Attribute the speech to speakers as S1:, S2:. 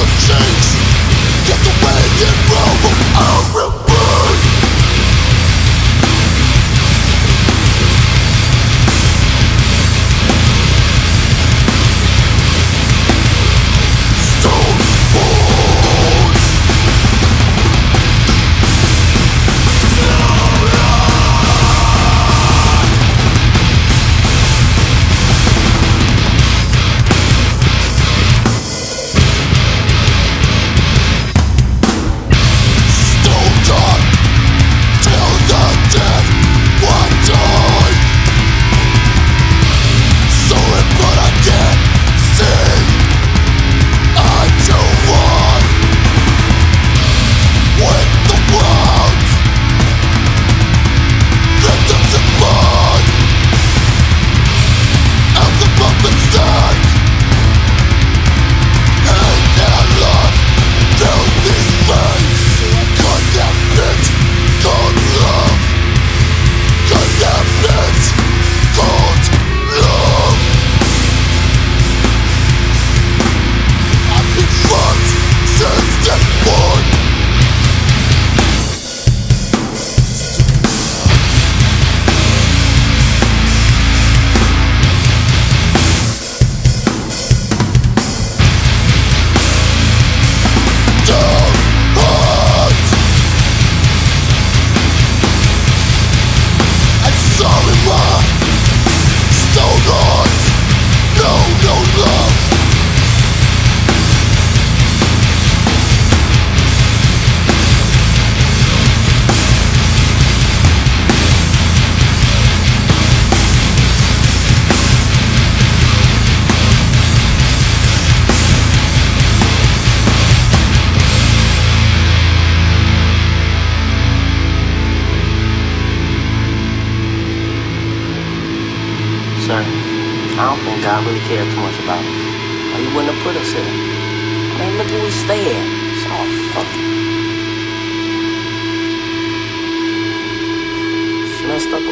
S1: would change? I don't
S2: think God really cared too much about us. Or he wouldn't have put us here. Man, look where we stay at. It's all. It's messed up around.